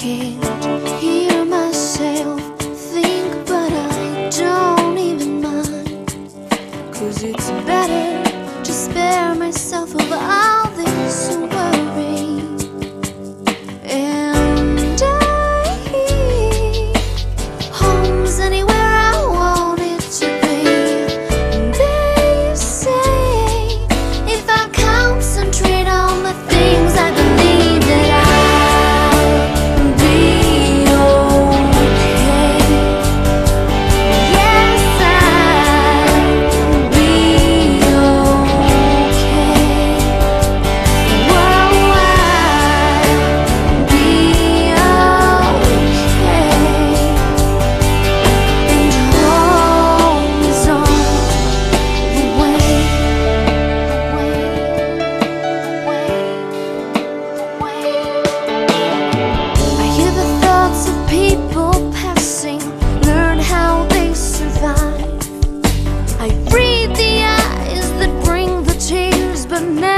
can't hear myself think, but I don't even mind. Cause it's better to spare myself of. never